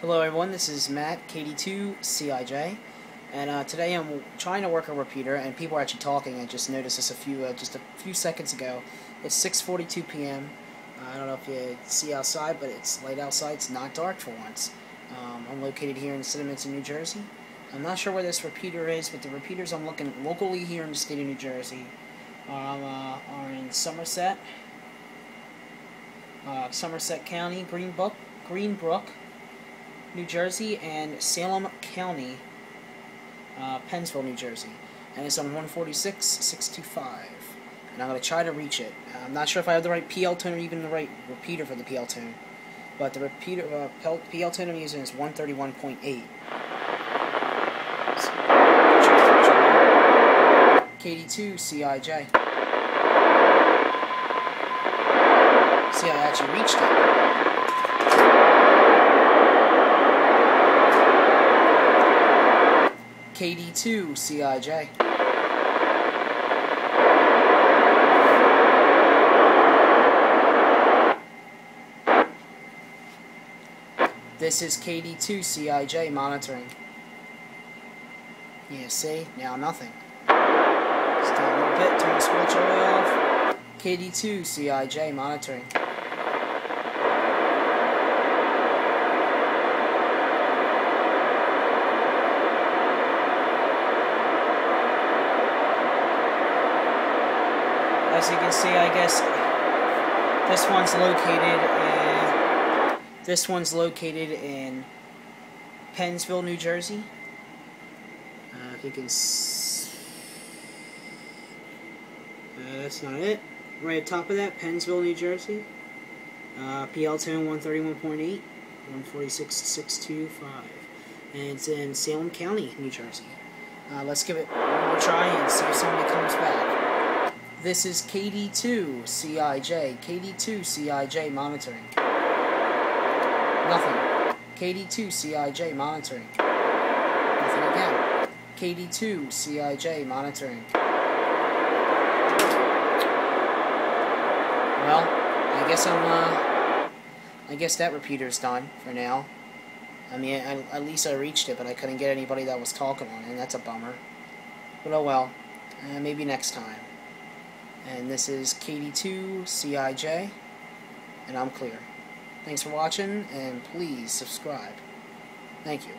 Hello everyone, this is Matt, KD2CIJ, and uh, today I'm trying to work a repeater, and people are actually talking. I just noticed this a few uh, just a few seconds ago. It's 6:42 p.m. Uh, I don't know if you see outside, but it's light outside. It's not dark for once. Um, I'm located here in Cinnaminson, New Jersey. I'm not sure where this repeater is, but the repeaters I'm looking locally here in the state of New Jersey um, uh, are in Somerset, uh, Somerset County, Greenbrook, Greenbrook. New Jersey, and Salem County, uh, Pennsville, New Jersey. And it's on 146 625. And I'm going to try to reach it. I'm not sure if I have the right PL tone or even the right repeater for the PL tone. But the repeater, uh, PL tone I'm using is 131.8. KD2 CIJ. See, I actually reached it. KD2 CIJ. This is KD2 CIJ monitoring. Yeah, see? Now nothing. Still a little bit, turn the switch off. KD2 CIJ monitoring. As you can see, I guess this one's located in this one's located in Pennsville, New Jersey. Uh, if you can, uh, that's not it. Right at top of that, Pennsville, New Jersey. Uh, PL tone 131.8, 146.625, and it's in Salem County, New Jersey. Uh, let's give it one more try and see if somebody comes back. This is KD2 CIJ. KD2 CIJ monitoring. Nothing. KD2 CIJ monitoring. Nothing again. KD2 CIJ monitoring. Well, I guess I'm, uh, I guess that repeater's done for now. I mean, I, at least I reached it, but I couldn't get anybody that was talking on it, and that's a bummer. But oh well. Uh, maybe next time. And this is KD2 CIJ, and I'm clear. Thanks for watching, and please subscribe. Thank you.